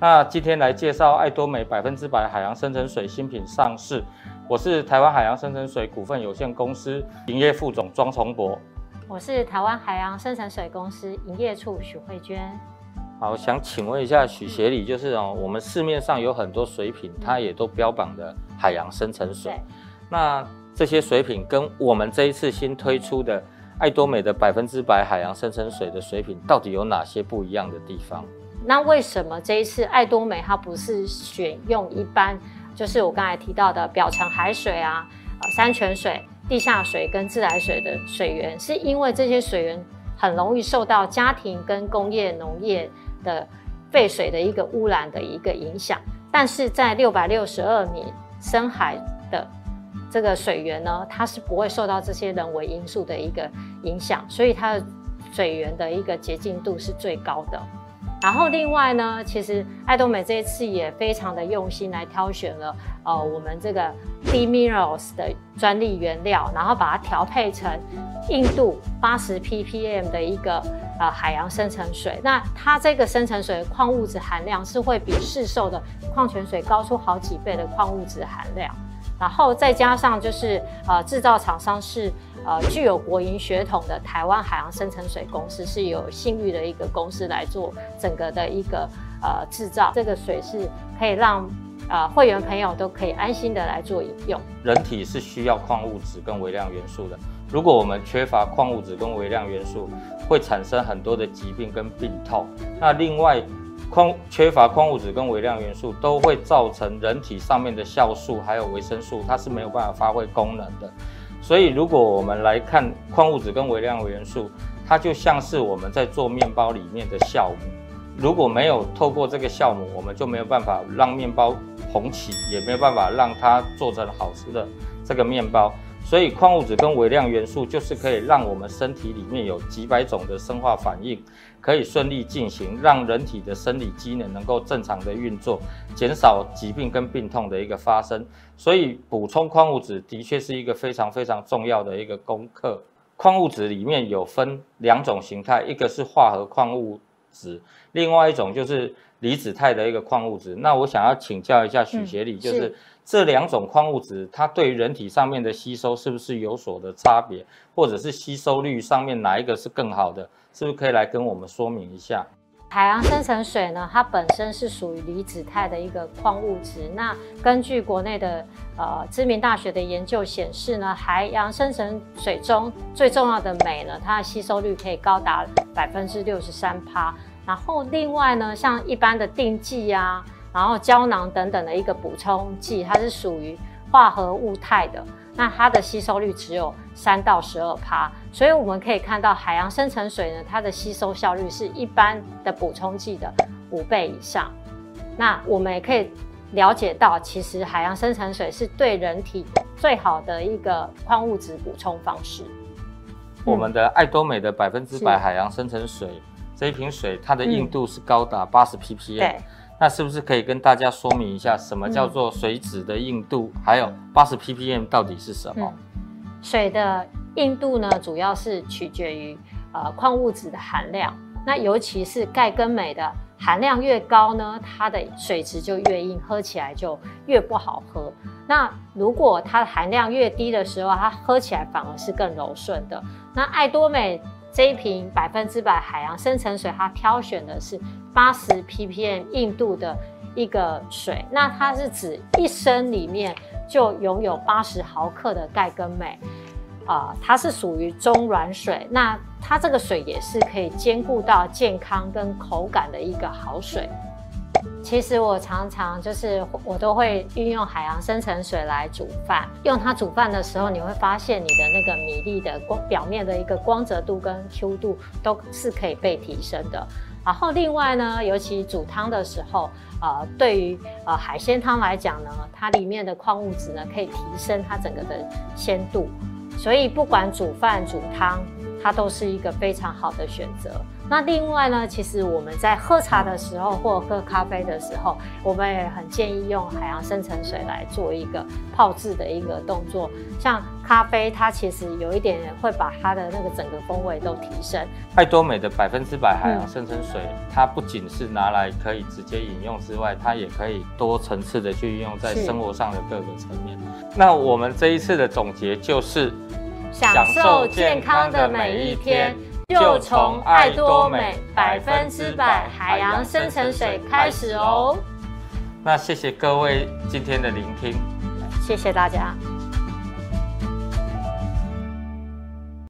那今天来介绍爱多美百分之百海洋深层水新品上市。我是台湾海洋深层水股份有限公司营业副总庄崇博。我是台湾海洋深层水公司营业处许慧娟。好，想请问一下许协理，就是哦，我们市面上有很多水品，它也都标榜的海洋深层水。那这些水品跟我们这一次新推出的爱多美的百分之百海洋深层水的水品，到底有哪些不一样的地方？那为什么这一次爱多美它不是选用一般，就是我刚才提到的表层海水啊、呃山泉水、地下水跟自来水的水源？是因为这些水源很容易受到家庭跟工业农业的废水的一个污染的一个影响。但是在六百六十二米深海的这个水源呢，它是不会受到这些人为因素的一个影响，所以它的水源的一个洁净度是最高的。然后另外呢，其实爱多美这一次也非常的用心来挑选了呃我们这个 D Minerals 的专利原料，然后把它调配成硬度八十 ppm 的一个呃海洋深层水。那它这个深层水的矿物质含量是会比市售的矿泉水高出好几倍的矿物质含量。然后再加上就是呃制造厂商是呃具有国营血统的台湾海洋深层水公司，是有信誉的一个公司来做整个的一个呃制造，这个水是可以让呃会员朋友都可以安心的来做饮用。人体是需要矿物质跟微量元素的，如果我们缺乏矿物质跟微量元素，会产生很多的疾病跟病痛。那另外，矿缺乏矿物质跟微量元素都会造成人体上面的酵素还有维生素，它是没有办法发挥功能的。所以，如果我们来看矿物质跟微量元素，它就像是我们在做面包里面的酵母。如果没有透过这个酵母，我们就没有办法让面包膨起，也没有办法让它做成好吃的这个面包。所以，矿物质跟微量元素就是可以让我们身体里面有几百种的生化反应，可以顺利进行，让人体的生理机能能够正常的运作，减少疾病跟病痛的一个发生。所以，补充矿物质的确是一个非常非常重要的一个功课。矿物质里面有分两种形态，一个是化合矿物质，另外一种就是离子态的一个矿物质。那我想要请教一下许协理，就是。是这两种矿物质，它对于人体上面的吸收是不是有所的差别，或者是吸收率上面哪一个是更好的？是不是可以来跟我们说明一下？海洋深层水呢，它本身是属于离子态的一个矿物质。那根据国内的呃知名大学的研究显示呢，海洋深层水中最重要的镁呢，它的吸收率可以高达百分之六十三趴。然后另外呢，像一般的定剂啊，然后胶囊等等的一个补充剂，它是属于化合物态的，那它的吸收率只有三到十二趴，所以我们可以看到海洋深层水呢，它的吸收效率是一般的补充剂的五倍以上。那我们也可以了解到，其实海洋深层水是对人体最好的一个矿物质补充方式。我们的爱多美的百分之百海洋深层水这一瓶水，它的硬度是高达八十 ppm。对，那是不是可以跟大家说明一下，什么叫做水质的硬度，还有八十 ppm 到底是什么？水的硬度呢，主要是取决于呃矿物质的含量。那尤其是钙跟镁的含量越高呢，它的水质就越硬，喝起来就越不好喝。那如果它的含量越低的时候，它喝起来反而是更柔顺的。那爱多美这一瓶百分之百海洋深层水，它挑选的是八十 ppm 硬度的一个水，那它是指一升里面就拥有八十毫克的钙跟镁。啊、它是属于中软水，那它这个水也是可以兼顾到健康跟口感的一个好水。其实我常常就是我都会运用海洋深层水来煮饭，用它煮饭的时候，你会发现你的那个米粒的光表面的一个光泽度跟 Q 度都是可以被提升的。然后另外呢，尤其煮汤的时候，呃，对于呃海鲜汤来讲呢，它里面的矿物质呢可以提升它整个的鲜度，所以不管煮饭煮汤，它都是一个非常好的选择。那另外呢，其实我们在喝茶的时候或喝咖啡的时候，我们也很建议用海洋深层水来做一个泡制的一个动作。像咖啡，它其实有一点会把它的那个整个风味都提升。爱多美的百分之百海洋深层水，它不仅是拿来可以直接饮用之外，它也可以多层次的去运用在生活上的各个层面。那我们这一次的总结就是：享受健康的每一天。就从爱多美百分之百海洋深层水开始哦。那谢谢各位今天的聆听，谢谢大家。